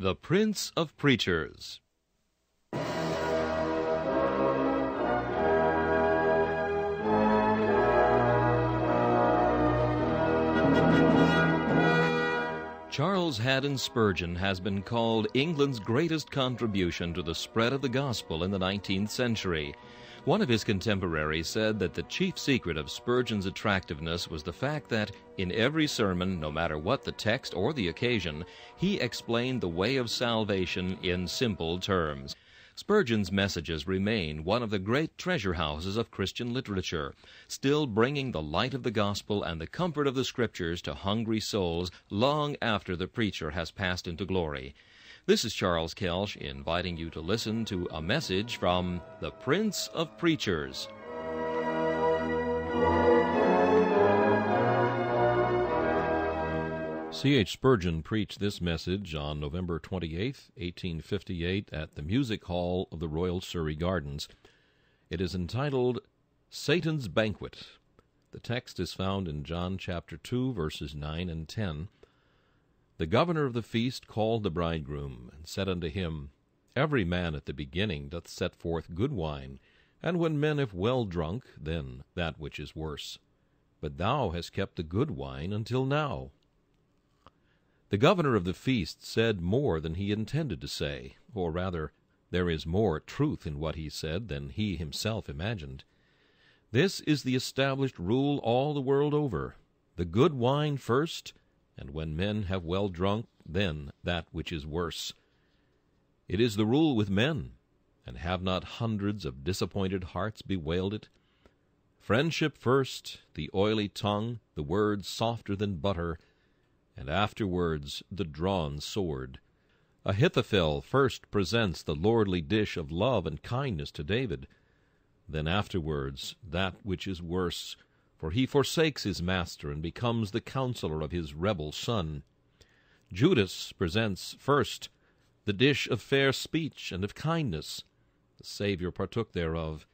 The Prince of Preachers. Charles Haddon Spurgeon has been called England's greatest contribution to the spread of the gospel in the 19th century. One of his contemporaries said that the chief secret of Spurgeon's attractiveness was the fact that, in every sermon, no matter what the text or the occasion, he explained the way of salvation in simple terms. Spurgeon's messages remain one of the great treasure houses of Christian literature, still bringing the light of the gospel and the comfort of the scriptures to hungry souls long after the preacher has passed into glory. This is Charles Kelsch inviting you to listen to a message from the Prince of Preachers. C.H. Spurgeon preached this message on November 28, 1858, at the Music Hall of the Royal Surrey Gardens. It is entitled Satan's Banquet. The text is found in John chapter 2, verses 9 and 10. The governor of the feast called the bridegroom, and said unto him, Every man at the beginning doth set forth good wine, and when men have well drunk, then that which is worse. But thou hast kept the good wine until now. The governor of the feast said more than he intended to say, or rather, there is more truth in what he said than he himself imagined. This is the established rule all the world over the good wine first, and when men have well drunk, then that which is worse. It is the rule with men, and have not hundreds of disappointed hearts bewailed it? Friendship first, the oily tongue, the words softer than butter, and afterwards the drawn sword. Ahithophel first presents the lordly dish of love and kindness to David, then afterwards that which is worse, for he forsakes his master and becomes the counselor of his rebel son. Judas presents first the dish of fair speech and of kindness. The Saviour partook thereof.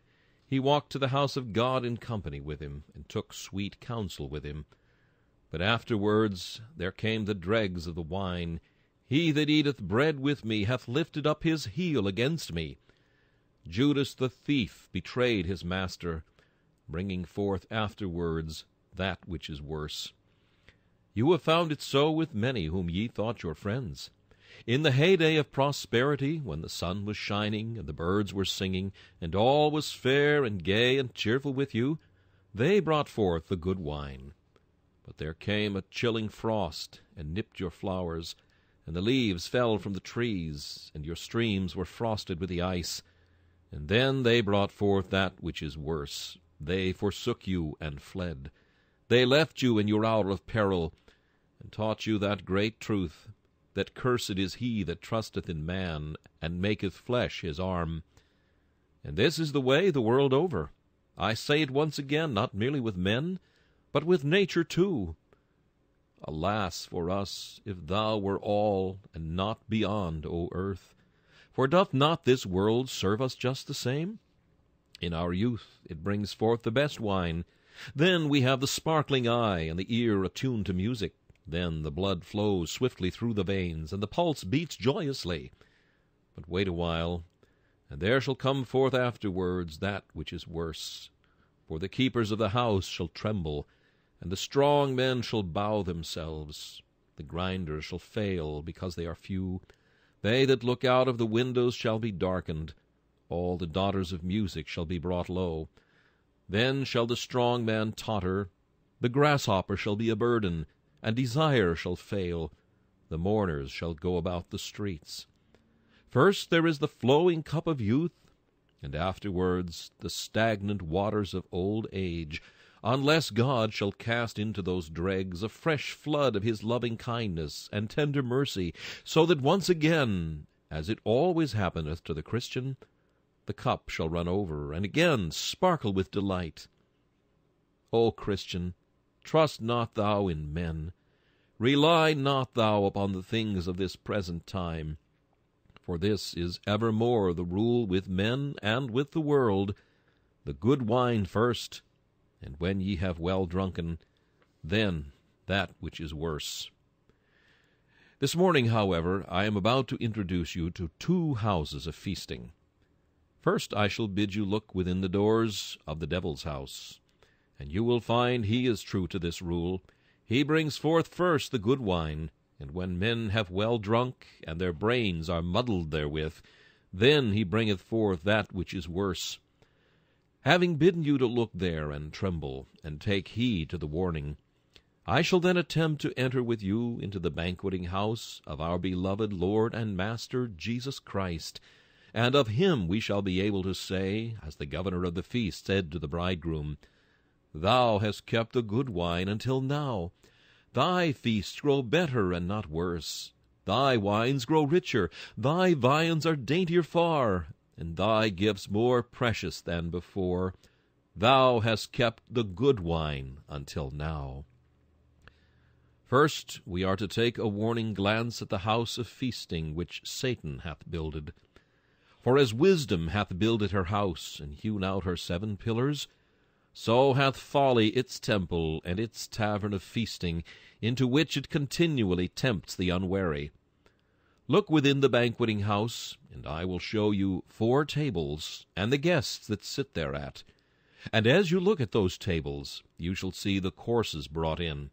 He walked to the house of God in company with him, and took sweet counsel with him. But afterwards there came the dregs of the wine. He that eateth bread with me hath lifted up his heel against me. Judas the thief betrayed his master, bringing forth afterwards that which is worse. You have found it so with many whom ye thought your friends. In the heyday of prosperity, when the sun was shining, and the birds were singing, and all was fair and gay and cheerful with you, they brought forth the good wine. But there came a chilling frost, and nipped your flowers, and the leaves fell from the trees, and your streams were frosted with the ice. And then they brought forth that which is worse. They forsook you and fled. They left you in your hour of peril, and taught you that great truth, that cursed is he that trusteth in man, and maketh flesh his arm. And this is the way the world over. I say it once again, not merely with men, but with nature too. Alas for us, if thou were all, and not beyond, O earth! For doth not this world serve us just the same? In our youth it brings forth the best wine. Then we have the sparkling eye, and the ear attuned to music. Then the blood flows swiftly through the veins, and the pulse beats joyously. But wait a while, and there shall come forth afterwards that which is worse. For the keepers of the house shall tremble, and the strong men shall bow themselves. The grinders shall fail, because they are few. They that look out of the windows shall be darkened. All the daughters of music shall be brought low. Then shall the strong man totter. The grasshopper shall be a burden, and desire shall fail. The mourners shall go about the streets. First there is the flowing cup of youth, and afterwards the stagnant waters of old age unless God shall cast into those dregs a fresh flood of his loving kindness and tender mercy, so that once again, as it always happeneth to the Christian, the cup shall run over, and again sparkle with delight. O Christian, trust not thou in men, rely not thou upon the things of this present time, for this is evermore the rule with men and with the world, the good wine first, and when ye have well drunken, then that which is worse. This morning, however, I am about to introduce you to two houses of feasting. First, I shall bid you look within the doors of the devil's house, and you will find he is true to this rule. He brings forth first the good wine, and when men have well drunk, and their brains are muddled therewith, then he bringeth forth that which is worse. Having bidden you to look there and tremble, and take heed to the warning, I shall then attempt to enter with you into the banqueting house of our beloved Lord and Master Jesus Christ, and of him we shall be able to say, as the governor of the feast said to the bridegroom, Thou hast kept the good wine until now. Thy feasts grow better and not worse. Thy wines grow richer, thy viands are daintier far, and thy gifts more precious than before. Thou hast kept the good wine until now. First, we are to take a warning glance at the house of feasting which Satan hath builded. For as wisdom hath builded her house, and hewn out her seven pillars, so hath folly its temple and its tavern of feasting, into which it continually tempts the unwary. Look within the banqueting house, and I will show you four tables, and the guests that sit thereat. And as you look at those tables, you shall see the courses brought in.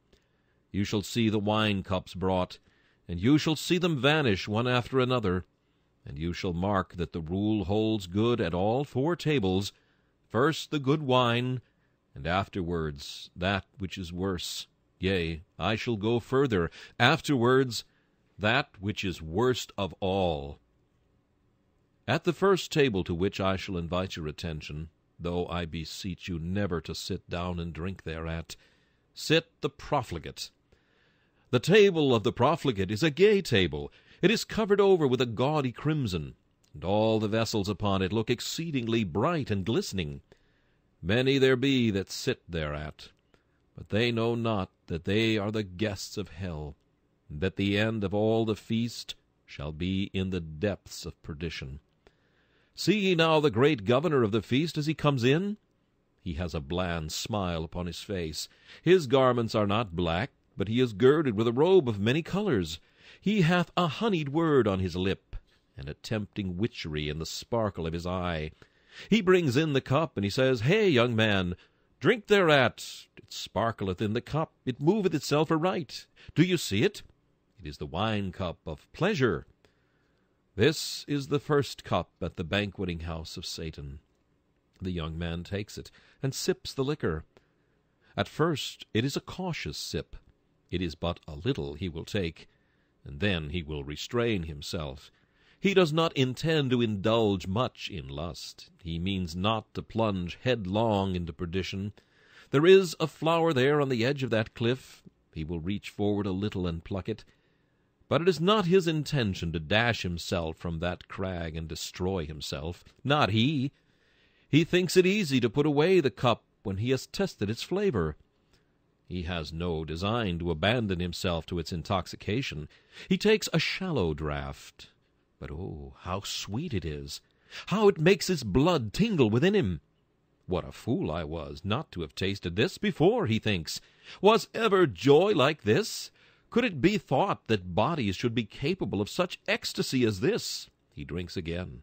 You shall see the wine cups brought, and you shall see them vanish one after another. And you shall mark that the rule holds good at all four tables first the good wine, and afterwards that which is worse. Yea, I shall go further, afterwards that which is worst of all. At the first table to which I shall invite your attention, though I beseech you never to sit down and drink thereat, sit the profligate. The table of the profligate is a gay table. It is covered over with a gaudy crimson, and all the vessels upon it look exceedingly bright and glistening. Many there be that sit thereat, but they know not that they are the guests of hell, and that the end of all the feast shall be in the depths of perdition. See ye now the great governor of the feast as he comes in? He has a bland smile upon his face. His garments are not black, but he is girded with a robe of many colors. He hath a honeyed word on his lip, and a tempting witchery in the sparkle of his eye. He brings in the cup, and he says, Hey, young man, drink thereat. It sparkleth in the cup, it moveth itself aright. Do you see it? It is the wine cup of pleasure. This is the first cup at the banqueting house of Satan. The young man takes it, and sips the liquor. At first it is a cautious sip. It is but a little he will take, and then he will restrain himself. He does not intend to indulge much in lust. He means not to plunge headlong into perdition. There is a flower there on the edge of that cliff. He will reach forward a little and pluck it. But it is not his intention to dash himself from that crag and destroy himself. Not he. He thinks it easy to put away the cup when he has tested its flavor. He has no design to abandon himself to its intoxication. He takes a shallow draught. But oh, how sweet it is! How it makes his blood tingle within him! What a fool I was not to have tasted this before, he thinks. Was ever joy like this? Could it be thought that bodies should be capable of such ecstasy as this? He drinks again.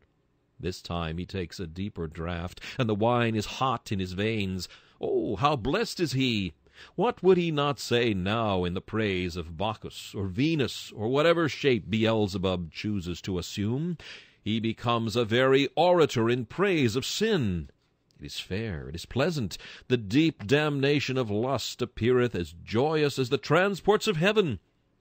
This time he takes a deeper draught, and the wine is hot in his veins. Oh, how blessed is he! What would he not say now in the praise of Bacchus or Venus or whatever shape Beelzebub chooses to assume? He becomes a very orator in praise of sin. It is fair, it is pleasant. The deep damnation of lust appeareth as joyous as the transports of heaven.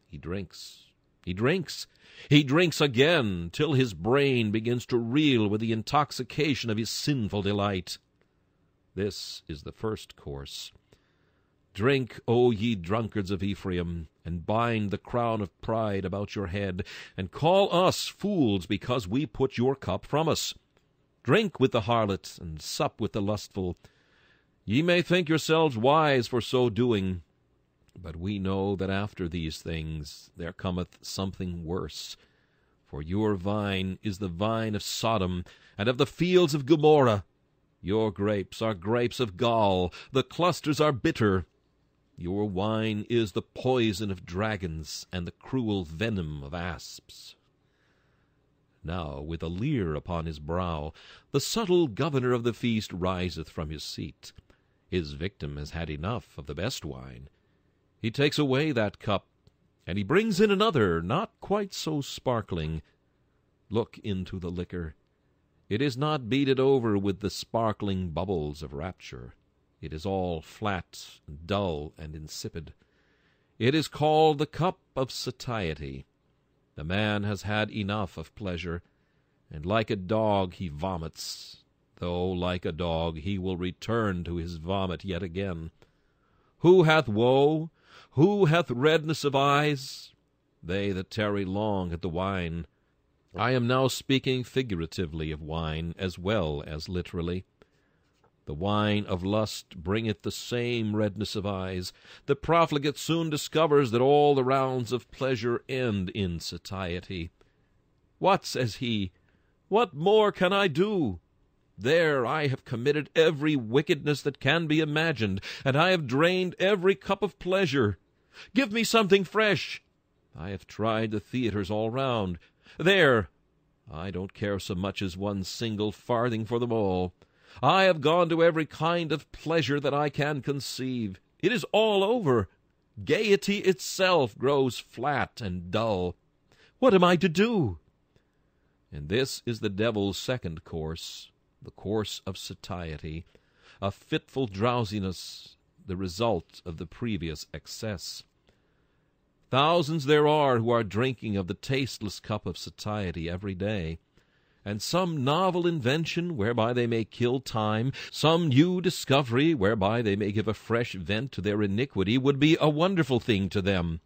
He drinks, he drinks, he drinks again, till his brain begins to reel with the intoxication of his sinful delight. This is the first course. Drink, O ye drunkards of Ephraim, and bind the crown of pride about your head, and call us fools because we put your cup from us. Drink with the harlot, and sup with the lustful. Ye may think yourselves wise for so doing, but we know that after these things there cometh something worse. For your vine is the vine of Sodom, and of the fields of Gomorrah. Your grapes are grapes of gall, the clusters are bitter. Your wine is the poison of dragons and the cruel venom of asps. Now, with a leer upon his brow, the subtle governor of the feast riseth from his seat. His victim has had enough of the best wine. He takes away that cup, and he brings in another, not quite so sparkling. Look into the liquor. It is not beaded over with the sparkling bubbles of rapture. It is all flat, dull, and insipid. It is called the cup of satiety. The man has had enough of pleasure, and like a dog he vomits, though like a dog he will return to his vomit yet again. Who hath woe? Who hath redness of eyes? They that tarry long at the wine. I am now speaking figuratively of wine as well as literally. The wine of lust bringeth the same redness of eyes. The profligate soon discovers that all the rounds of pleasure end in satiety. What, says he, what more can I do? There I have committed every wickedness that can be imagined, and I have drained every cup of pleasure. Give me something fresh. I have tried the theatres all round. There, I don't care so much as one single farthing for them all. I have gone to every kind of pleasure that I can conceive. It is all over. Gaiety itself grows flat and dull. What am I to do? And this is the devil's second course, the course of satiety, a fitful drowsiness, the result of the previous excess. Thousands there are who are drinking of the tasteless cup of satiety every day and some novel invention whereby they may kill time, some new discovery whereby they may give a fresh vent to their iniquity, would be a wonderful thing to them.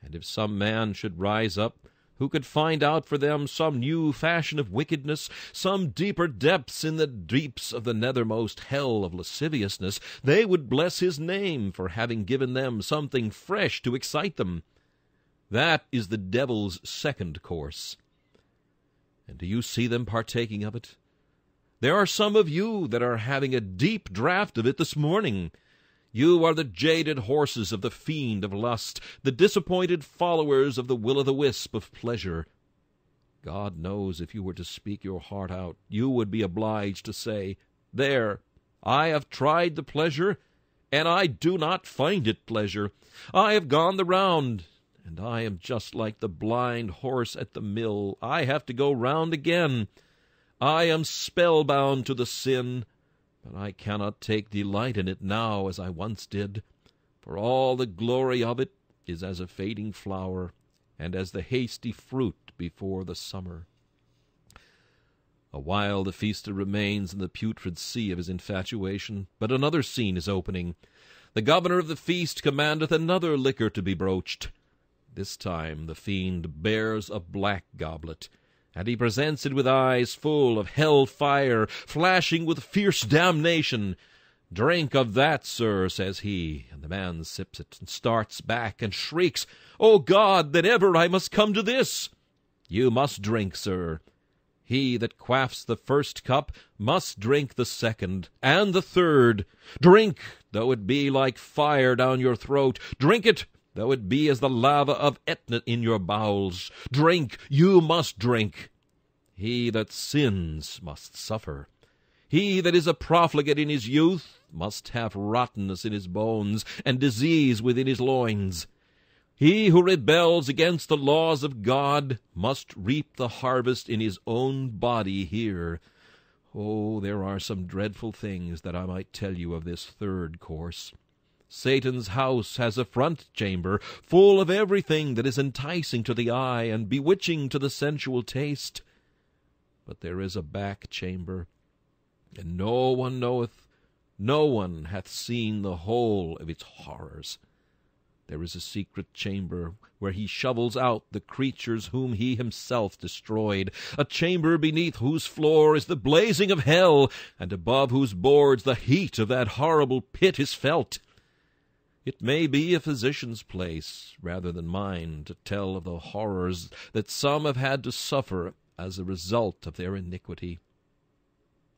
And if some man should rise up who could find out for them some new fashion of wickedness, some deeper depths in the deeps of the nethermost hell of lasciviousness, they would bless his name for having given them something fresh to excite them. That is the devil's second course. And do you see them partaking of it? There are some of you that are having a deep draught of it this morning. You are the jaded horses of the fiend of lust, the disappointed followers of the will o' the wisp of pleasure. God knows if you were to speak your heart out, you would be obliged to say, There, I have tried the pleasure, and I do not find it pleasure. I have gone the round, and I am just like the blind horse at the mill. I have to go round again. I am spellbound to the sin, but I cannot take delight in it now as I once did, for all the glory of it is as a fading flower, and as the hasty fruit before the summer. A while the feaster remains in the putrid sea of his infatuation, but another scene is opening. The governor of the feast commandeth another liquor to be broached. This time the fiend bears a black goblet, and he presents it with eyes full of hell fire, flashing with fierce damnation. Drink of that, sir, says he, and the man sips it, and starts back, and shrieks, O God, that ever I must come to this! You must drink, sir. He that quaffs the first cup must drink the second, and the third. Drink, though it be like fire down your throat. Drink it, though it be as the lava of Etna in your bowels. Drink, you must drink. He that sins must suffer. He that is a profligate in his youth must have rottenness in his bones, and disease within his loins. He who rebels against the laws of God must reap the harvest in his own body here. Oh, there are some dreadful things that I might tell you of this third course. Satan's house has a front chamber full of everything that is enticing to the eye and bewitching to the sensual taste. But there is a back chamber, and no one knoweth, no one hath seen the whole of its horrors. There is a secret chamber where he shovels out the creatures whom he himself destroyed, a chamber beneath whose floor is the blazing of hell, and above whose boards the heat of that horrible pit is felt. It may be a physician's place, rather than mine, to tell of the horrors that some have had to suffer as a result of their iniquity.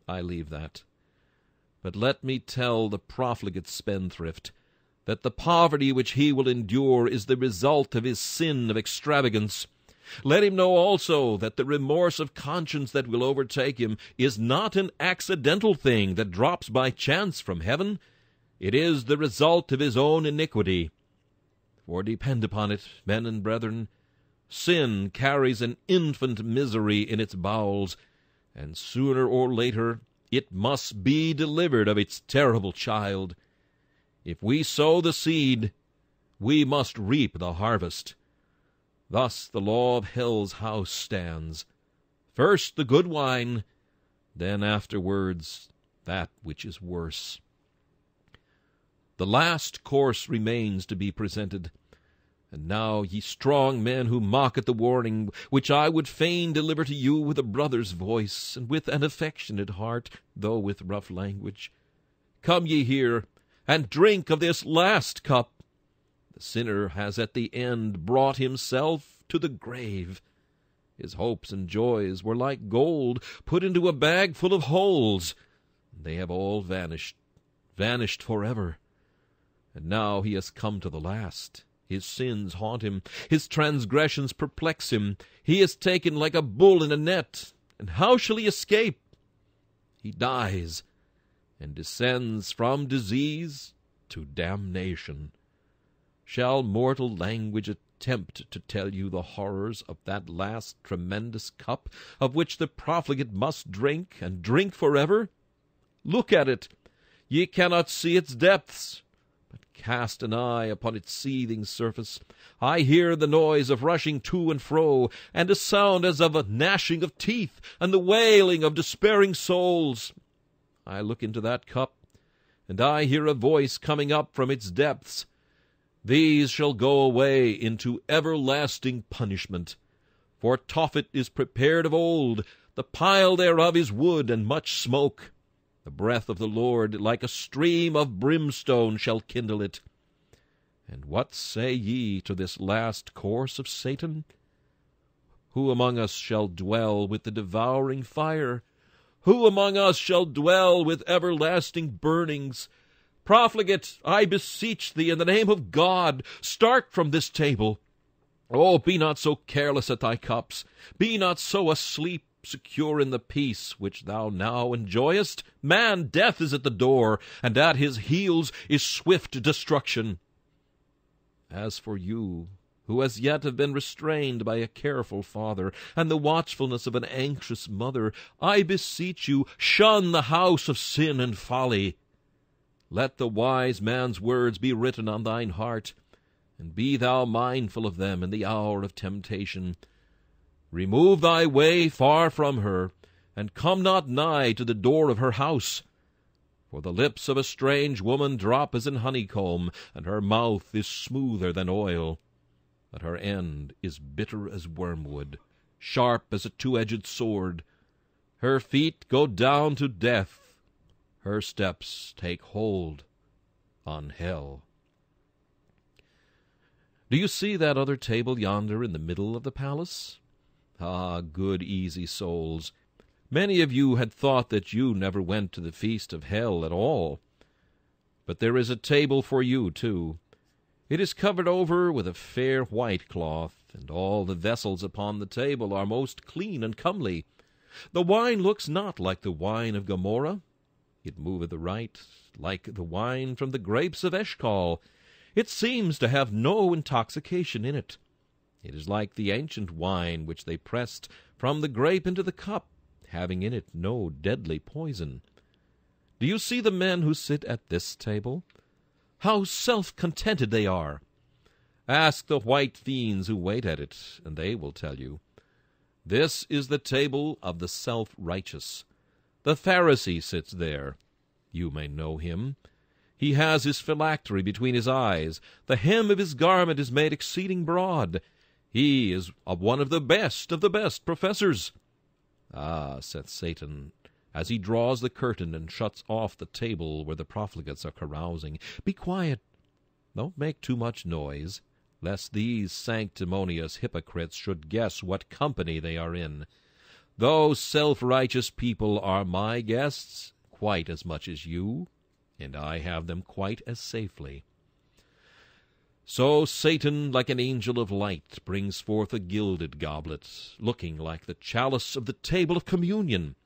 I leave that. But let me tell the profligate spendthrift that the poverty which he will endure is the result of his sin of extravagance. Let him know also that the remorse of conscience that will overtake him is not an accidental thing that drops by chance from heaven. It is the result of his own iniquity. For depend upon it, men and brethren, sin carries an infant misery in its bowels, and sooner or later it must be delivered of its terrible child. If we sow the seed, we must reap the harvest. Thus the law of hell's house stands. First the good wine, then afterwards that which is worse. The last course remains to be presented. And now, ye strong men who mock at the warning, which I would fain deliver to you with a brother's voice, and with an affectionate heart, though with rough language, come ye here, and drink of this last cup. The sinner has at the end brought himself to the grave. His hopes and joys were like gold put into a bag full of holes. They have all vanished, vanished forever. And now he has come to the last. His sins haunt him, his transgressions perplex him. He is taken like a bull in a net, and how shall he escape? He dies, and descends from disease to damnation. Shall mortal language attempt to tell you the horrors of that last tremendous cup of which the profligate must drink, and drink forever? Look at it. Ye cannot see its depths cast an eye upon its seething surface, I hear the noise of rushing to and fro, and a sound as of a gnashing of teeth, and the wailing of despairing souls. I look into that cup, and I hear a voice coming up from its depths. These shall go away into everlasting punishment. For Tophet is prepared of old, the pile thereof is wood and much smoke. The breath of the Lord, like a stream of brimstone, shall kindle it. And what say ye to this last course of Satan? Who among us shall dwell with the devouring fire? Who among us shall dwell with everlasting burnings? Profligate, I beseech thee, in the name of God, start from this table. Oh, be not so careless at thy cups. Be not so asleep secure in the peace which thou now enjoyest? Man, death is at the door, and at his heels is swift destruction. As for you, who as yet have been restrained by a careful father, and the watchfulness of an anxious mother, I beseech you, shun the house of sin and folly. Let the wise man's words be written on thine heart, and be thou mindful of them in the hour of temptation. Remove thy way far from her, and come not nigh to the door of her house. For the lips of a strange woman drop as in honeycomb, and her mouth is smoother than oil. But her end is bitter as wormwood, sharp as a two-edged sword. Her feet go down to death, her steps take hold on hell. Do you see that other table yonder in the middle of the palace? Ah, good easy souls! Many of you had thought that you never went to the feast of hell at all. But there is a table for you, too. It is covered over with a fair white cloth, and all the vessels upon the table are most clean and comely. The wine looks not like the wine of Gomorrah. It moveth aright, like the wine from the grapes of Eshcol. It seems to have no intoxication in it. It is like the ancient wine which they pressed from the grape into the cup, having in it no deadly poison. Do you see the men who sit at this table? How self-contented they are! Ask the white fiends who wait at it, and they will tell you. This is the table of the self-righteous. The Pharisee sits there. You may know him. He has his phylactery between his eyes. The hem of his garment is made exceeding broad. He is one of the best of the best professors. Ah, saith Satan, as he draws the curtain and shuts off the table where the profligates are carousing, be quiet. Don't make too much noise, lest these sanctimonious hypocrites should guess what company they are in. Those self-righteous people are my guests quite as much as you, and I have them quite as safely. So Satan, like an angel of light, brings forth a gilded goblet, looking like the chalice of the table of communion.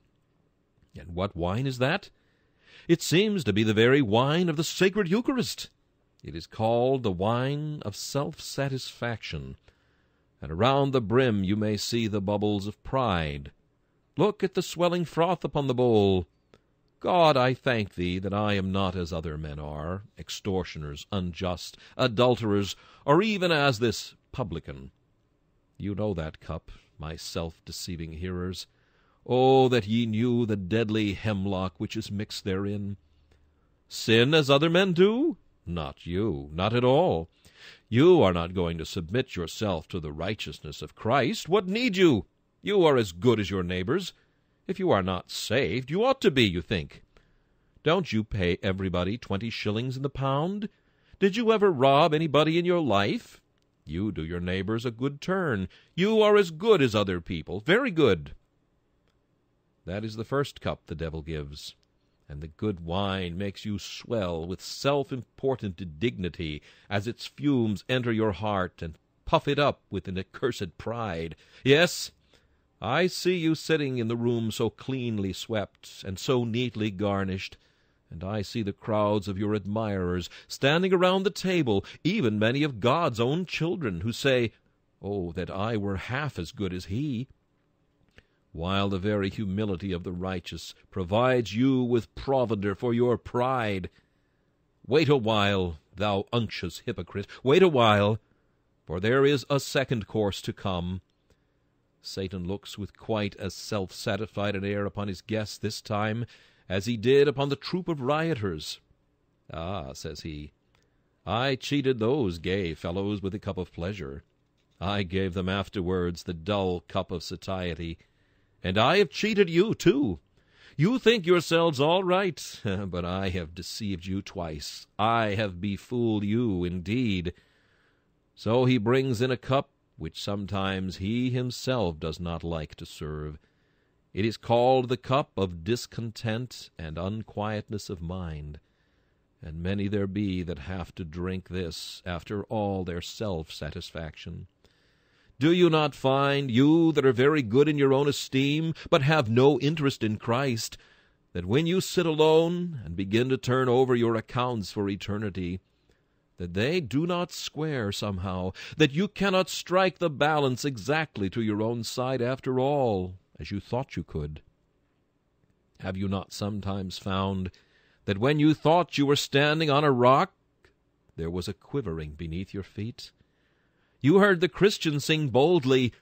And what wine is that? It seems to be the very wine of the sacred Eucharist. It is called the wine of self-satisfaction, and around the brim you may see the bubbles of pride. Look at the swelling froth upon the bowl. God, I thank thee that I am not as other men are, extortioners, unjust, adulterers, or even as this publican. You know that cup, my self-deceiving hearers. Oh, that ye knew the deadly hemlock which is mixed therein! Sin as other men do? Not you, not at all. You are not going to submit yourself to the righteousness of Christ. What need you? You are as good as your neighbors. If you are not saved, you ought to be, you think. Don't you pay everybody twenty shillings in the pound? Did you ever rob anybody in your life? You do your neighbors a good turn. You are as good as other people. Very good. That is the first cup the devil gives. And the good wine makes you swell with self-important dignity as its fumes enter your heart and puff it up with an accursed pride. Yes, I see you sitting in the room so cleanly swept and so neatly garnished, and I see the crowds of your admirers standing around the table, even many of God's own children, who say, Oh, that I were half as good as he! While the very humility of the righteous provides you with provender for your pride. Wait a while, thou unctuous hypocrite, wait a while, for there is a second course to come. Satan looks with quite as self-satisfied an air upon his guests this time as he did upon the troop of rioters. Ah, says he, I cheated those gay fellows with a cup of pleasure. I gave them afterwards the dull cup of satiety. And I have cheated you, too. You think yourselves all right, but I have deceived you twice. I have befooled you, indeed. So he brings in a cup which sometimes he himself does not like to serve. It is called the cup of discontent and unquietness of mind, and many there be that have to drink this after all their self-satisfaction. Do you not find, you that are very good in your own esteem, but have no interest in Christ, that when you sit alone and begin to turn over your accounts for eternity, that they do not square somehow, that you cannot strike the balance exactly to your own side after all, as you thought you could? Have you not sometimes found that when you thought you were standing on a rock, there was a quivering beneath your feet? You heard the Christian sing boldly,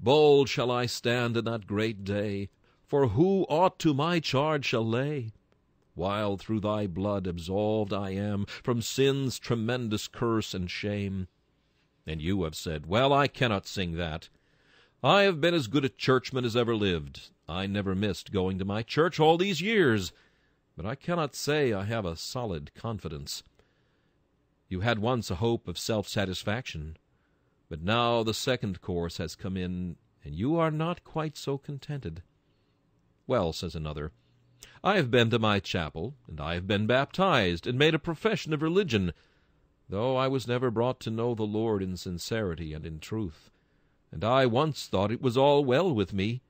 Bold shall I stand in that great day, for who aught to my charge shall lay? While through thy blood absolved I am from sin's tremendous curse and shame. And you have said, Well, I cannot sing that. I have been as good a churchman as ever lived. I never missed going to my church all these years, but I cannot say I have a solid confidence. You had once a hope of self-satisfaction, but now the second course has come in, and you are not quite so contented. Well, says another, I have been to my chapel, and I have been baptized, and made a profession of religion, though I was never brought to know the Lord in sincerity and in truth. And I once thought it was all well with me,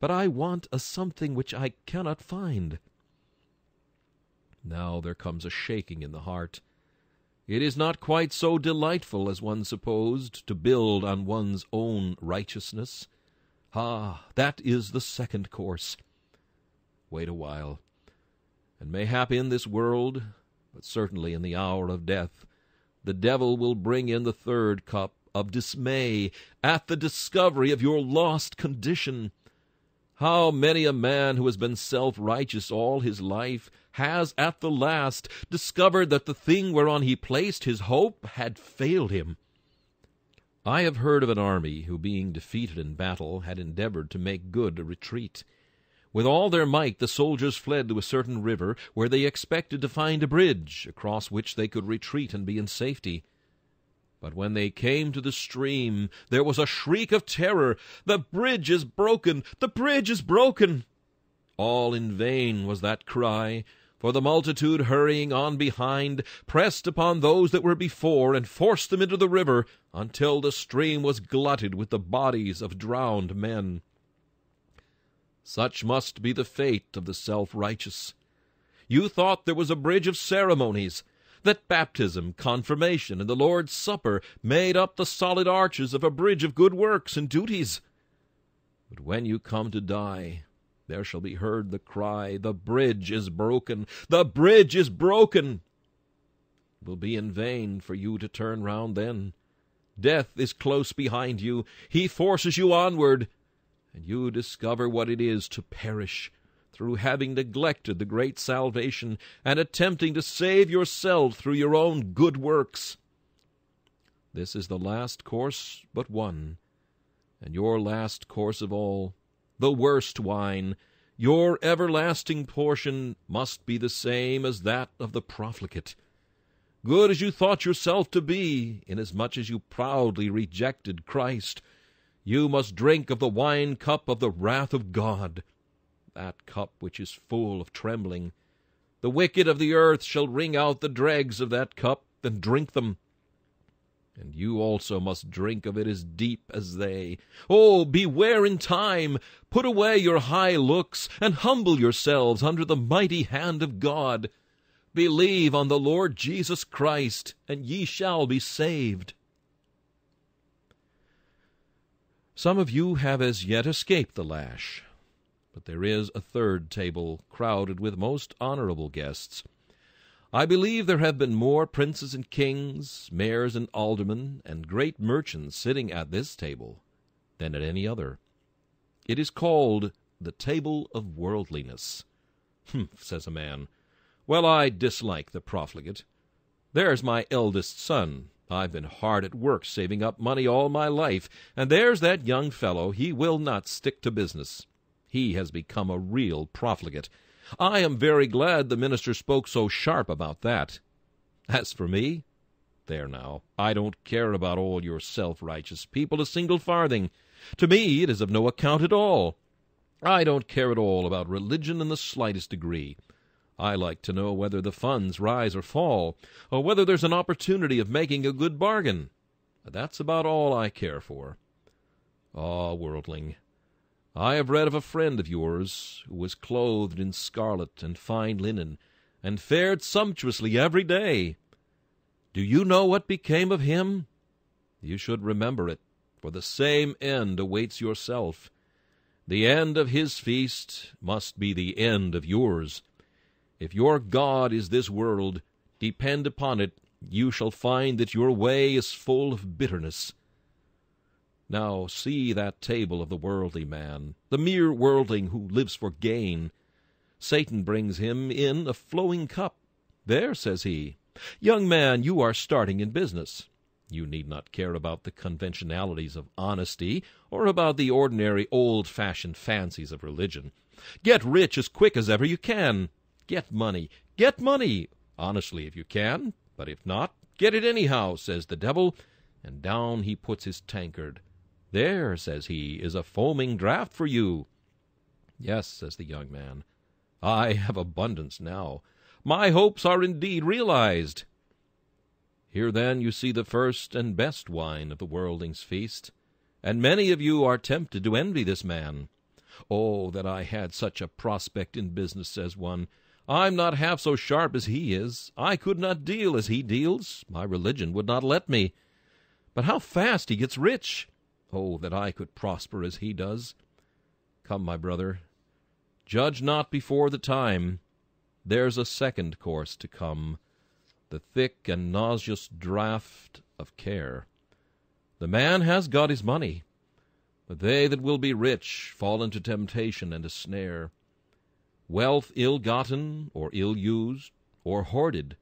but I want a something which I cannot find. Now there comes a shaking in the heart. It is not quite so delightful as one supposed to build on one's own righteousness. Ah, that is the second course. Wait a while, and mayhap in this world, but certainly in the hour of death, the devil will bring in the third cup of dismay at the discovery of your lost condition. How many a man who has been self-righteous all his life has at the last discovered that the thing whereon he placed his hope had failed him. I have heard of an army who, being defeated in battle, had endeavored to make good a retreat. With all their might the soldiers fled to a certain river, where they expected to find a bridge, across which they could retreat and be in safety. But when they came to the stream, there was a shriek of terror. The bridge is broken! The bridge is broken! All in vain was that cry, For the multitude hurrying on behind pressed upon those that were before, and forced them into the river, until the stream was glutted with the bodies of drowned men. Such must be the fate of the self righteous. You thought there was a bridge of ceremonies, that baptism, confirmation, and the Lord's Supper made up the solid arches of a bridge of good works and duties. But when you come to die, there shall be heard the cry, The bridge is broken! The bridge is broken! It will be in vain for you to turn round then. Death is close behind you. He forces you onward and you discover what it is to perish through having neglected the great salvation and attempting to save yourself through your own good works. This is the last course but one, and your last course of all, the worst wine, your everlasting portion must be the same as that of the profligate. Good as you thought yourself to be, inasmuch as you proudly rejected Christ, you must drink of the wine cup of the wrath of God, that cup which is full of trembling. The wicked of the earth shall wring out the dregs of that cup and drink them. And you also must drink of it as deep as they. Oh, beware in time! Put away your high looks, and humble yourselves under the mighty hand of God. Believe on the Lord Jesus Christ, and ye shall be saved. Some of you have as yet escaped the lash, but there is a third table crowded with most honorable guests. I believe there have been more princes and kings, mayors and aldermen, and great merchants sitting at this table than at any other. It is called the table of worldliness. Humph, says a man. Well, I dislike the profligate. There's my eldest son, I've been hard at work saving up money all my life, and there's that young fellow, he will not stick to business. He has become a real profligate. I am very glad the minister spoke so sharp about that. As for me, there now, I don't care about all your self-righteous people a single farthing. To me it is of no account at all. I don't care at all about religion in the slightest degree. I like to know whether the funds rise or fall, or whether there's an opportunity of making a good bargain. That's about all I care for. Ah, worldling, I have read of a friend of yours who was clothed in scarlet and fine linen, and fared sumptuously every day. Do you know what became of him? You should remember it, for the same end awaits yourself. The end of his feast must be the end of yours. If your God is this world, depend upon it, you shall find that your way is full of bitterness. Now see that table of the worldly man, the mere worldling who lives for gain. Satan brings him in a flowing cup. There, says he, young man, you are starting in business. You need not care about the conventionalities of honesty or about the ordinary old-fashioned fancies of religion. Get rich as quick as ever you can. Get money. Get money. Honestly, if you can. But if not, get it anyhow, says the devil, and down he puts his tankard. There, says he, is a foaming draught for you. Yes, says the young man, I have abundance now. My hopes are indeed realized. Here then you see the first and best wine of the worldling's feast, and many of you are tempted to envy this man. Oh, that I had such a prospect in business, says one, I'm not half so sharp as he is. I could not deal as he deals. My religion would not let me. But how fast he gets rich! Oh, that I could prosper as he does! Come, my brother, judge not before the time. There's a second course to come, the thick and nauseous draught of care. The man has got his money, but they that will be rich fall into temptation and a snare. Wealth ill gotten, or ill used, or hoarded,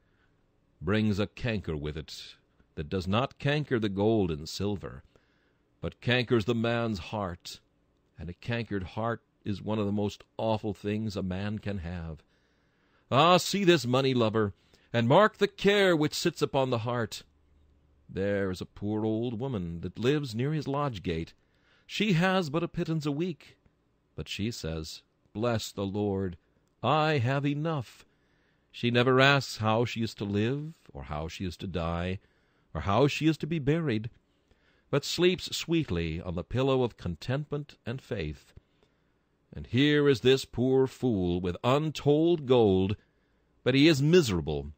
brings a canker with it that does not canker the gold and silver, but cankers the man's heart, and a cankered heart is one of the most awful things a man can have. Ah, see this money lover, and mark the care which sits upon the heart. There is a poor old woman that lives near his lodge gate. She has but a pittance a week, but she says, Bless the Lord, I have enough. She never asks how she is to live, or how she is to die, or how she is to be buried, but sleeps sweetly on the pillow of contentment and faith. And here is this poor fool with untold gold, but he is miserable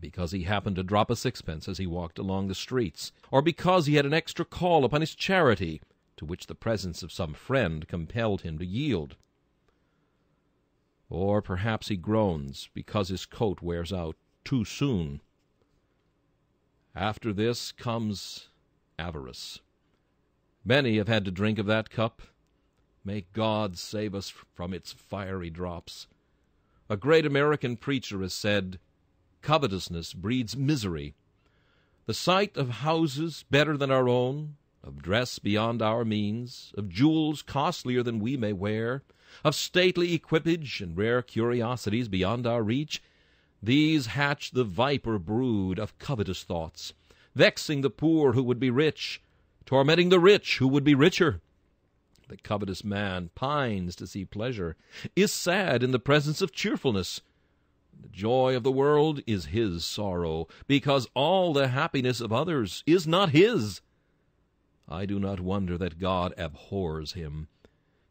because he happened to drop a sixpence as he walked along the streets, or because he had an extra call upon his charity, to which the presence of some friend compelled him to yield. Or perhaps he groans because his coat wears out too soon. After this comes avarice. Many have had to drink of that cup. May God save us from its fiery drops. A great American preacher has said, Covetousness breeds misery. The sight of houses better than our own, of dress beyond our means, of jewels costlier than we may wear, of stately equipage and rare curiosities beyond our reach, these hatch the viper brood of covetous thoughts, vexing the poor who would be rich, tormenting the rich who would be richer. The covetous man pines to see pleasure, is sad in the presence of cheerfulness. The joy of the world is his sorrow, because all the happiness of others is not his. I do not wonder that God abhors him.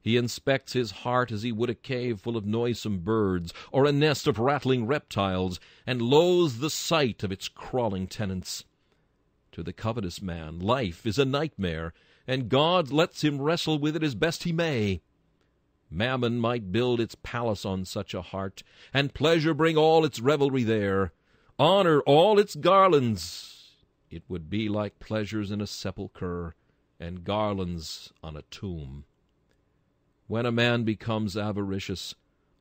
He inspects his heart as he would a cave full of noisome birds, or a nest of rattling reptiles, and loathes the sight of its crawling tenants. To the covetous man, life is a nightmare, and God lets him wrestle with it as best he may. Mammon might build its palace on such a heart, and pleasure bring all its revelry there, honor all its garlands. It would be like pleasures in a sepulchre, and garlands on a tomb. When a man becomes avaricious,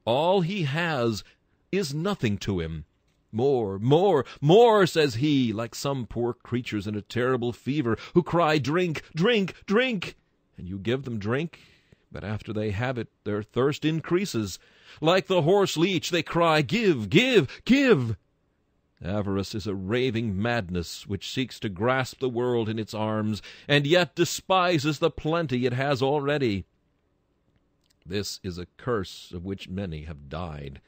all he has is nothing to him. More, more, more, says he, like some poor creatures in a terrible fever who cry, Drink, drink, drink! And you give them drink, but after they have it, their thirst increases. Like the horse leech, they cry, Give, give, give! Avarice is a raving madness which seeks to grasp the world in its arms, and yet despises the plenty it has already. This is a curse of which many have died,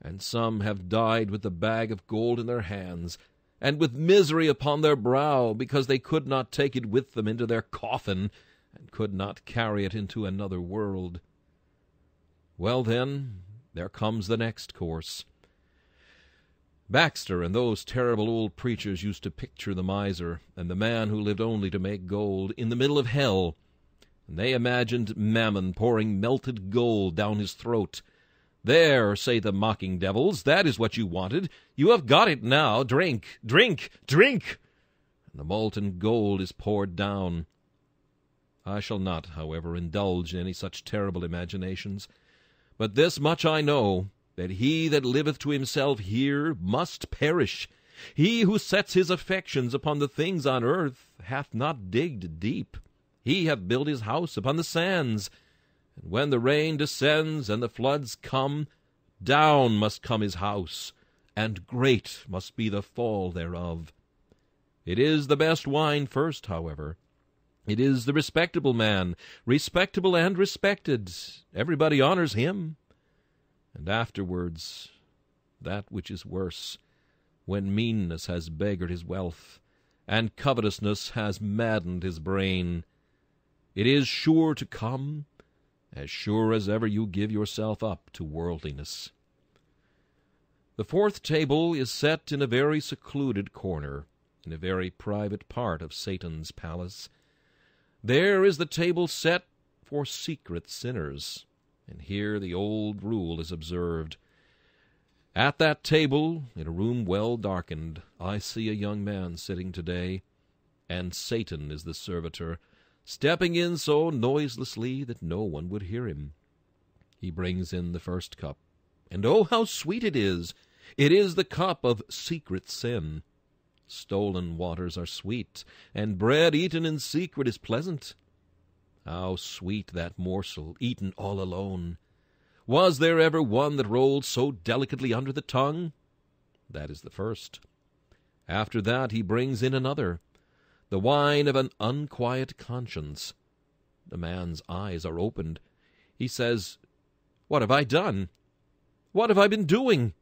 and some have died with the bag of gold in their hands, and with misery upon their brow, because they could not take it with them into their coffin, and could not carry it into another world. Well, then, there comes the next course. Baxter and those terrible old preachers used to picture the miser and the man who lived only to make gold in the middle of hell and they imagined Mammon pouring melted gold down his throat. There, say the mocking devils, that is what you wanted. You have got it now. Drink, drink, drink! And the molten gold is poured down. I shall not, however, indulge in any such terrible imaginations. But this much I know, that he that liveth to himself here must perish. He who sets his affections upon the things on earth hath not digged deep. He hath built his house upon the sands. And when the rain descends and the floods come, down must come his house, and great must be the fall thereof. It is the best wine first, however. It is the respectable man, respectable and respected. Everybody honors him. And afterwards, that which is worse, when meanness has beggared his wealth, and covetousness has maddened his brain, it is sure to come, as sure as ever you give yourself up to worldliness. The fourth table is set in a very secluded corner, in a very private part of Satan's palace. There is the table set for secret sinners, and here the old rule is observed. At that table, in a room well darkened, I see a young man sitting today, and Satan is the servitor stepping in so noiselessly that no one would hear him. He brings in the first cup, and oh, how sweet it is! It is the cup of secret sin. Stolen waters are sweet, and bread eaten in secret is pleasant. How sweet that morsel, eaten all alone! Was there ever one that rolled so delicately under the tongue? That is the first. After that he brings in another, the wine of an unquiet conscience. The man's eyes are opened. He says, What have I done? What have I been doing?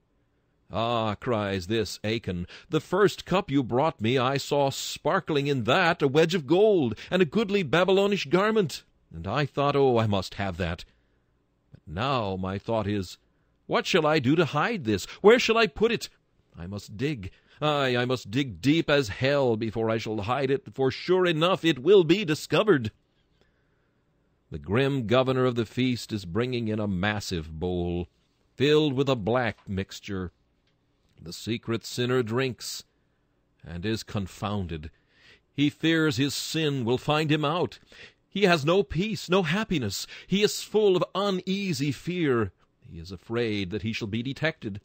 Ah, cries this Achan, the first cup you brought me I saw sparkling in that a wedge of gold, and a goodly Babylonish garment, and I thought, oh, I must have that. But now my thought is, what shall I do to hide this? Where shall I put it? I must dig. Ay, I must dig deep as hell before I shall hide it, for sure enough it will be discovered. The grim governor of the feast is bringing in a massive bowl, filled with a black mixture the secret sinner drinks and is confounded. He fears his sin will find him out. He has no peace, no happiness. He is full of uneasy fear. He is afraid that he shall be detected.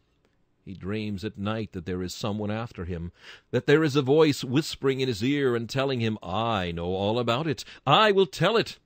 He dreams at night that there is someone after him, that there is a voice whispering in his ear and telling him, I know all about it. I will tell it.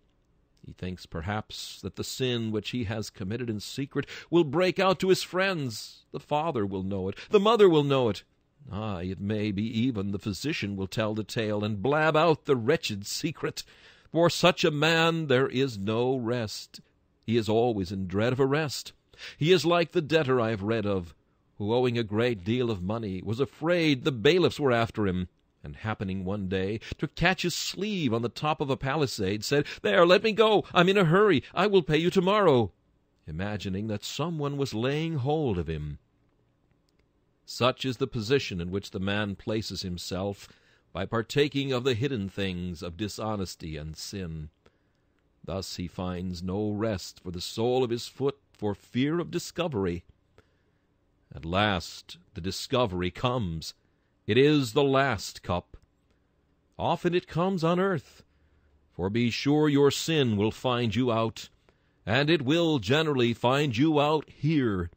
He thinks perhaps that the sin which he has committed in secret will break out to his friends. The father will know it, the mother will know it. Ay, it may be even the physician will tell the tale and blab out the wretched secret. For such a man there is no rest. He is always in dread of arrest. He is like the debtor I have read of, who, owing a great deal of money, was afraid the bailiffs were after him and happening one day to catch his sleeve on the top of a palisade, said, There, let me go. I'm in a hurry. I will pay you tomorrow, imagining that someone was laying hold of him. Such is the position in which the man places himself by partaking of the hidden things of dishonesty and sin. Thus he finds no rest for the sole of his foot for fear of discovery. At last the discovery comes. It is the last cup. Often it comes on earth, for be sure your sin will find you out, and it will generally find you out here.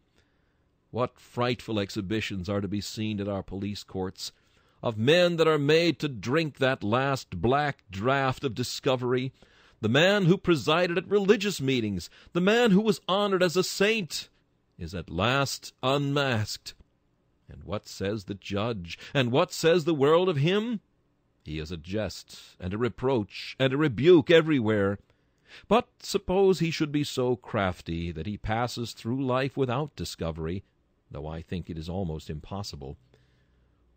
What frightful exhibitions are to be seen at our police courts of men that are made to drink that last black draught of discovery, the man who presided at religious meetings, the man who was honored as a saint, is at last unmasked and what says the judge? And what says the world of him? He is a jest, and a reproach, and a rebuke everywhere. But suppose he should be so crafty that he passes through life without discovery, though I think it is almost impossible.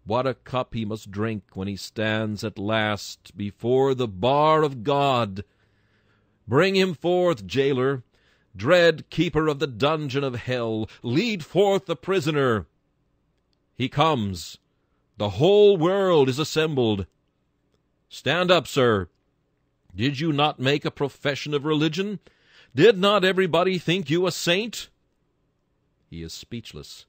What a cup he must drink when he stands at last before the bar of God! Bring him forth, jailer! Dread keeper of the dungeon of hell, lead forth the prisoner! He comes. The whole world is assembled. Stand up, sir. Did you not make a profession of religion? Did not everybody think you a saint? He is speechless.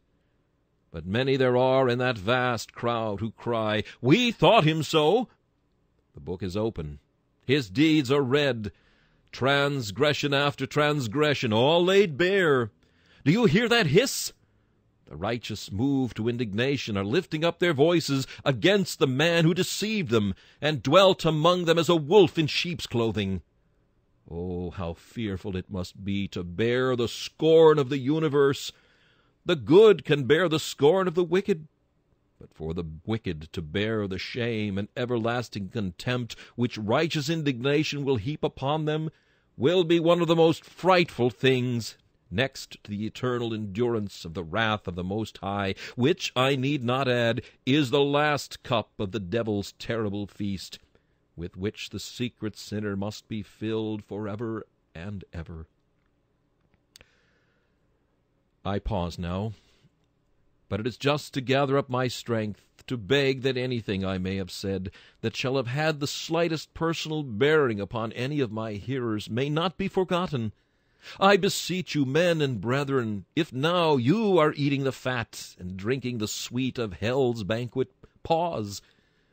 But many there are in that vast crowd who cry, We thought him so. The book is open. His deeds are read. Transgression after transgression, all laid bare. Do you hear that hiss? The righteous, moved to indignation, are lifting up their voices against the man who deceived them and dwelt among them as a wolf in sheep's clothing. Oh, how fearful it must be to bear the scorn of the universe! The good can bear the scorn of the wicked, but for the wicked to bear the shame and everlasting contempt which righteous indignation will heap upon them will be one of the most frightful things next to the eternal endurance of the wrath of the Most High, which, I need not add, is the last cup of the devil's terrible feast, with which the secret sinner must be filled forever and ever. I pause now, but it is just to gather up my strength to beg that anything I may have said that shall have had the slightest personal bearing upon any of my hearers may not be forgotten, I beseech you, men and brethren, if now you are eating the fat and drinking the sweet of hell's banquet, pause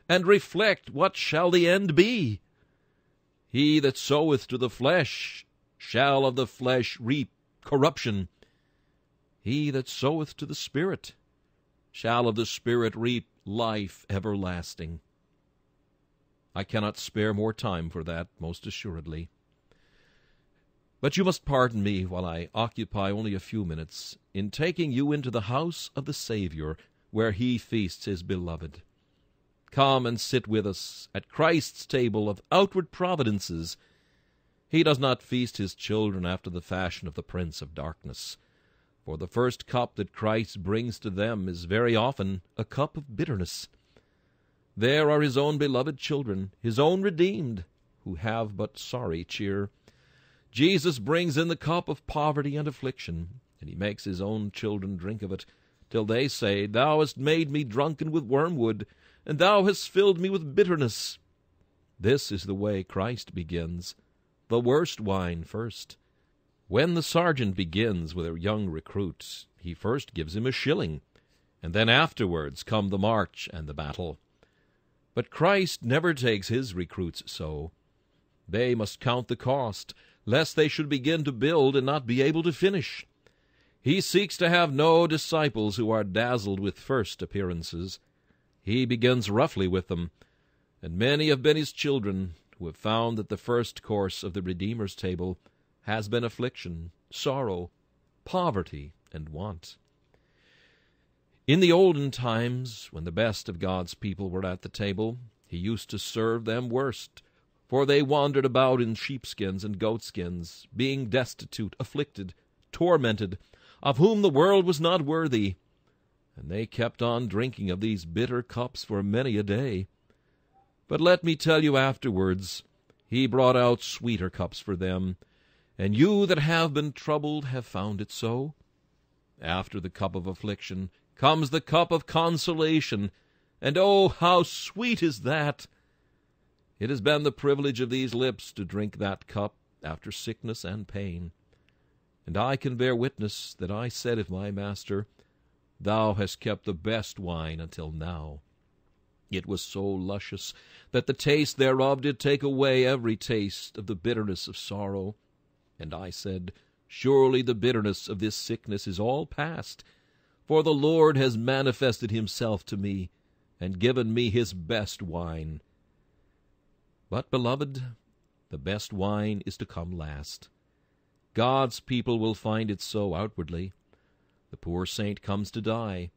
and reflect what shall the end be. He that soweth to the flesh shall of the flesh reap corruption. He that soweth to the Spirit shall of the Spirit reap life everlasting. I cannot spare more time for that, most assuredly. But you must pardon me while I occupy only a few minutes in taking you into the house of the Saviour, where he feasts his beloved. Come and sit with us at Christ's table of outward providences. He does not feast his children after the fashion of the prince of darkness. For the first cup that Christ brings to them is very often a cup of bitterness. There are his own beloved children, his own redeemed, who have but sorry cheer. Jesus brings in the cup of poverty and affliction, and he makes his own children drink of it, till they say, Thou hast made me drunken with wormwood, and thou hast filled me with bitterness. This is the way Christ begins, the worst wine first. When the sergeant begins with a young recruit, he first gives him a shilling, and then afterwards come the march and the battle. But Christ never takes his recruits so. They must count the cost, lest they should begin to build and not be able to finish. He seeks to have no disciples who are dazzled with first appearances. He begins roughly with them, and many have been his children who have found that the first course of the Redeemer's table has been affliction, sorrow, poverty, and want. In the olden times, when the best of God's people were at the table, he used to serve them worst for they wandered about in sheepskins and goatskins, being destitute, afflicted, tormented, of whom the world was not worthy. And they kept on drinking of these bitter cups for many a day. But let me tell you afterwards, he brought out sweeter cups for them, and you that have been troubled have found it so. After the cup of affliction comes the cup of consolation, and oh, how sweet is that! It has been the privilege of these lips to drink that cup after sickness and pain. And I can bear witness that I said of my Master, Thou hast kept the best wine until now. It was so luscious that the taste thereof did take away every taste of the bitterness of sorrow. And I said, Surely the bitterness of this sickness is all past, for the Lord has manifested himself to me, and given me his best wine. But, beloved, the best wine is to come last. God's people will find it so outwardly. The poor saint comes to die.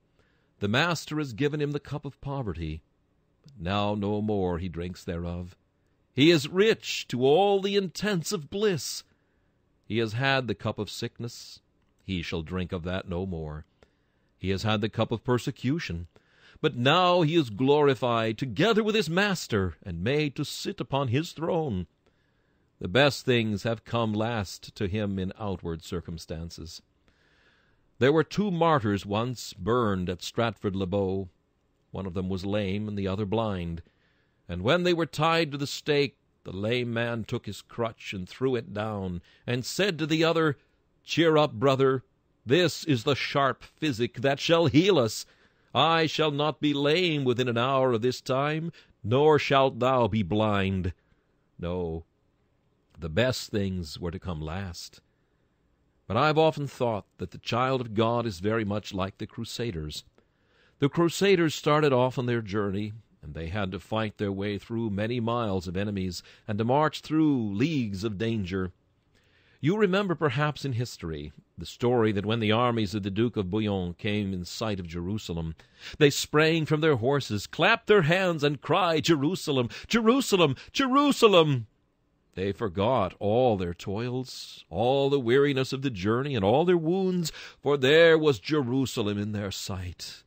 The Master has given him the cup of poverty, but now no more he drinks thereof. He is rich to all the intents of bliss. He has had the cup of sickness, he shall drink of that no more. He has had the cup of persecution, but now he is glorified together with his Master, and made to sit upon his throne. The best things have come last to him in outward circumstances. There were two martyrs once burned at Stratford le Bow. One of them was lame, and the other blind. And when they were tied to the stake, the lame man took his crutch and threw it down, and said to the other, Cheer up, brother, this is the sharp physic that shall heal us. I shall not be lame within an hour of this time, nor shalt thou be blind. No, the best things were to come last. But I have often thought that the child of God is very much like the Crusaders. The Crusaders started off on their journey, and they had to fight their way through many miles of enemies, and to march through leagues of danger. You remember perhaps in history the story that when the armies of the Duke of Bouillon came in sight of Jerusalem, they sprang from their horses, clapped their hands, and cried, Jerusalem, Jerusalem, Jerusalem! They forgot all their toils, all the weariness of the journey, and all their wounds, for there was Jerusalem in their sight.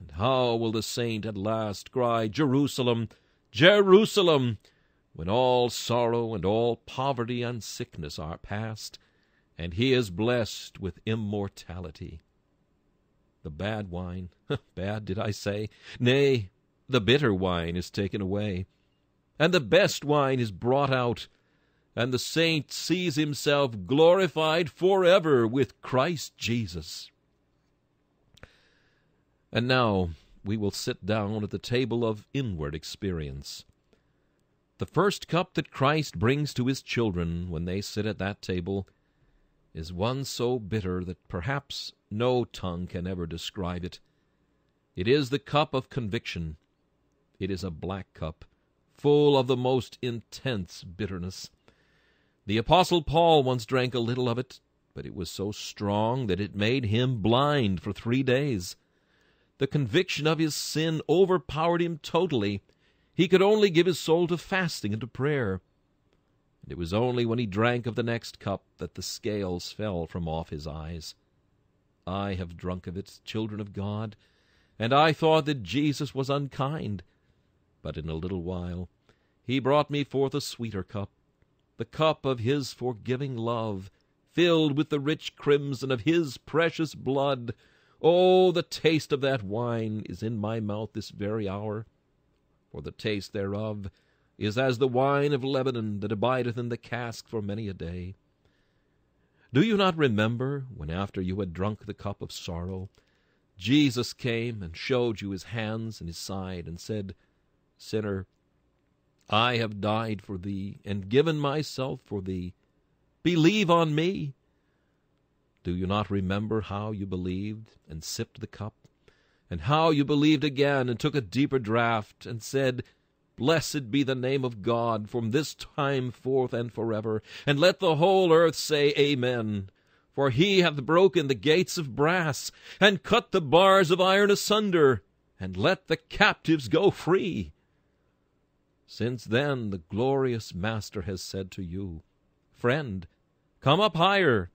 And how will the saint at last cry, Jerusalem, Jerusalem, when all sorrow and all poverty and sickness are past, and he is blessed with immortality. The bad wine, bad did I say? Nay, the bitter wine is taken away, and the best wine is brought out, and the saint sees himself glorified forever with Christ Jesus. And now we will sit down at the table of inward experience. The first cup that Christ brings to his children when they sit at that table is one so bitter that perhaps no tongue can ever describe it. It is the cup of conviction. It is a black cup, full of the most intense bitterness. The Apostle Paul once drank a little of it, but it was so strong that it made him blind for three days. The conviction of his sin overpowered him totally. He could only give his soul to fasting and to prayer and it was only when he drank of the next cup that the scales fell from off his eyes. I have drunk of it, children of God, and I thought that Jesus was unkind. But in a little while he brought me forth a sweeter cup, the cup of his forgiving love, filled with the rich crimson of his precious blood. Oh, the taste of that wine is in my mouth this very hour, for the taste thereof is as the wine of Lebanon that abideth in the cask for many a day. Do you not remember when, after you had drunk the cup of sorrow, Jesus came and showed you his hands and his side, and said, Sinner, I have died for thee, and given myself for thee. Believe on me. Do you not remember how you believed and sipped the cup, and how you believed again and took a deeper draught, and said, Blessed be the name of God from this time forth and forever. And let the whole earth say, Amen. For he hath broken the gates of brass, and cut the bars of iron asunder, and let the captives go free. Since then the glorious Master has said to you, Friend, come up higher.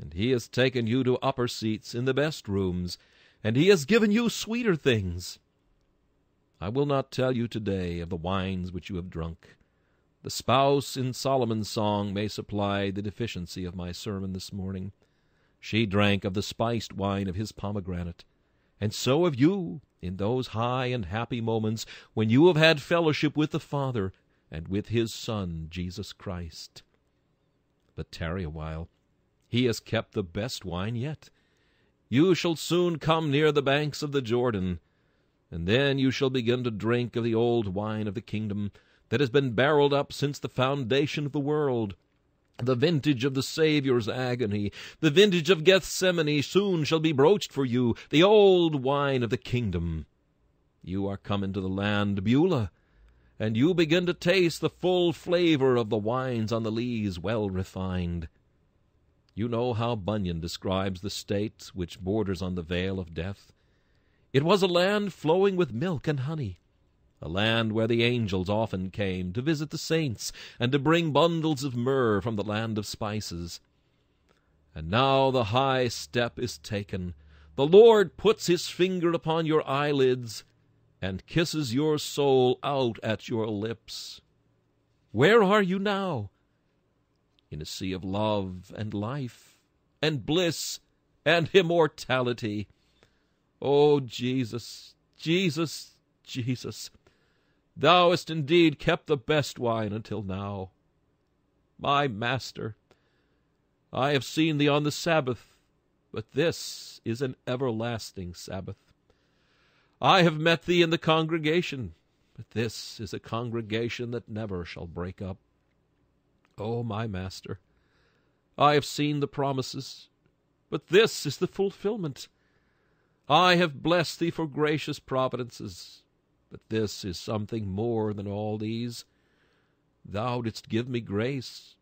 And he has taken you to upper seats in the best rooms, and he has given you sweeter things. I will not tell you today of the wines which you have drunk. The spouse in Solomon's song may supply the deficiency of my sermon this morning. She drank of the spiced wine of his pomegranate. And so have you, in those high and happy moments when you have had fellowship with the Father and with his Son, Jesus Christ. But tarry a while. He has kept the best wine yet. You shall soon come near the banks of the Jordan and then you shall begin to drink of the old wine of the kingdom that has been barreled up since the foundation of the world. The vintage of the Saviour's agony, the vintage of Gethsemane soon shall be broached for you, the old wine of the kingdom. You are come into the land Beulah, and you begin to taste the full flavor of the wines on the lees well refined. You know how Bunyan describes the state which borders on the vale of death. It was a land flowing with milk and honey, a land where the angels often came to visit the saints and to bring bundles of myrrh from the land of spices. And now the high step is taken. The Lord puts his finger upon your eyelids and kisses your soul out at your lips. Where are you now? In a sea of love and life and bliss and immortality. O Jesus, Jesus, Jesus, thou hast indeed kept the best wine until now. My Master, I have seen thee on the Sabbath, but this is an everlasting Sabbath. I have met thee in the congregation, but this is a congregation that never shall break up. O my Master, I have seen the promises, but this is the fulfillment. I have blessed thee for gracious providences, but this is something more than all these. Thou didst give me grace,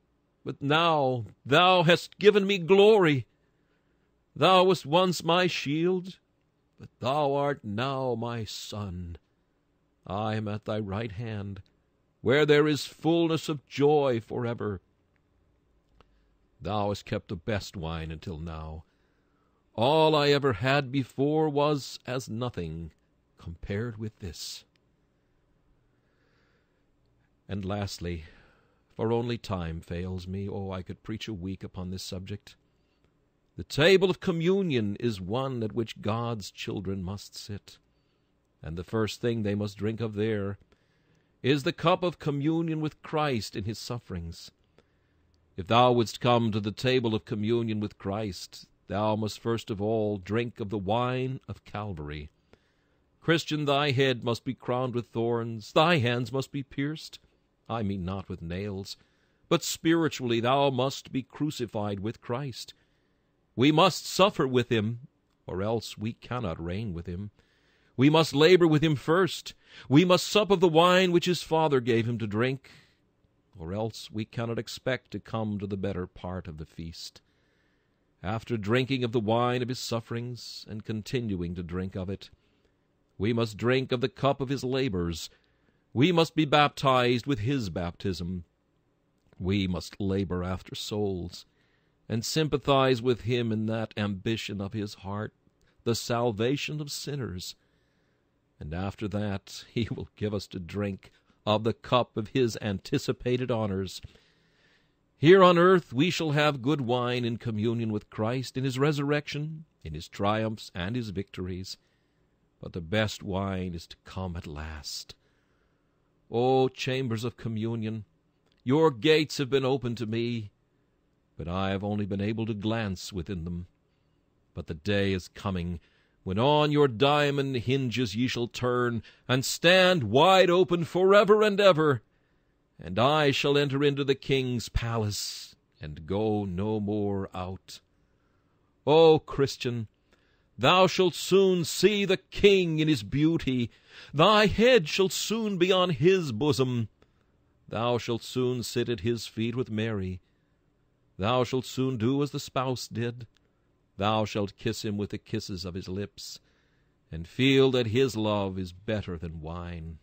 but now thou hast given me glory. Thou wast once my shield, but thou art now my sun. I am at thy right hand, where there is fullness of joy forever. Thou hast kept the best wine until now. All I ever had before was as nothing compared with this. And lastly, for only time fails me, oh, I could preach a week upon this subject. The table of communion is one at which God's children must sit, and the first thing they must drink of there is the cup of communion with Christ in his sufferings. If thou wouldst come to the table of communion with Christ, thou must first of all drink of the wine of Calvary. Christian, thy head must be crowned with thorns, thy hands must be pierced, I mean not with nails, but spiritually thou must be crucified with Christ. We must suffer with him, or else we cannot reign with him. We must labor with him first. We must sup of the wine which his Father gave him to drink, or else we cannot expect to come to the better part of the feast after drinking of the wine of his sufferings, and continuing to drink of it. We must drink of the cup of his labors. We must be baptized with his baptism. We must labor after souls. and sympathize with him in that ambition of his heart, the salvation of sinners. And after that he will give us to drink of the cup of his anticipated honors. Here on earth we shall have good wine in communion with Christ in his resurrection, in his triumphs and his victories. But the best wine is to come at last. O chambers of communion, your gates have been opened to me, but I have only been able to glance within them. But the day is coming when on your diamond hinges ye shall turn, and stand wide open forever and ever, and I shall enter into the king's palace, and go no more out. O Christian, thou shalt soon see the king in his beauty, thy head shall soon be on his bosom, thou shalt soon sit at his feet with Mary, thou shalt soon do as the spouse did, Thou shalt kiss him with the kisses of his lips, and feel that his love is better than wine.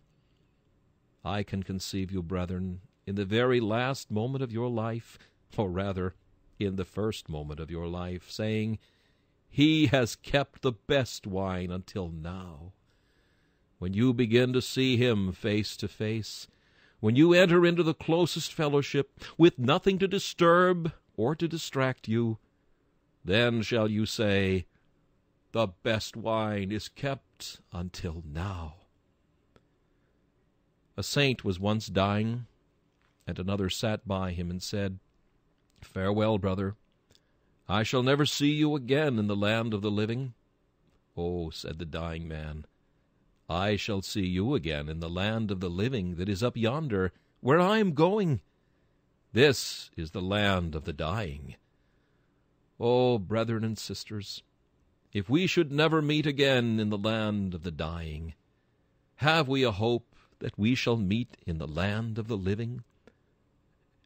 I can conceive you, brethren, in the very last moment of your life, or rather, in the first moment of your life, saying, He has kept the best wine until now. When you begin to see him face to face, when you enter into the closest fellowship, with nothing to disturb or to distract you, then shall you say, The best wine is kept until now. A saint was once dying, and another sat by him and said, Farewell, brother. I shall never see you again in the land of the living. Oh, said the dying man, I shall see you again in the land of the living that is up yonder, where I am going. This is the land of the dying. Oh, brethren and sisters, if we should never meet again in the land of the dying, have we a hope that we shall meet in the land of the living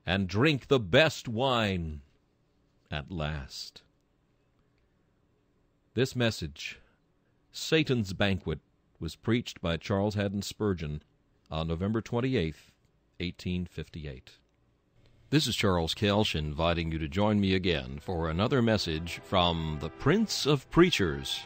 and drink the best wine at last? This message, Satan's Banquet, was preached by Charles Haddon Spurgeon on November 28, 1858. This is Charles Kelsch inviting you to join me again for another message from the Prince of Preachers,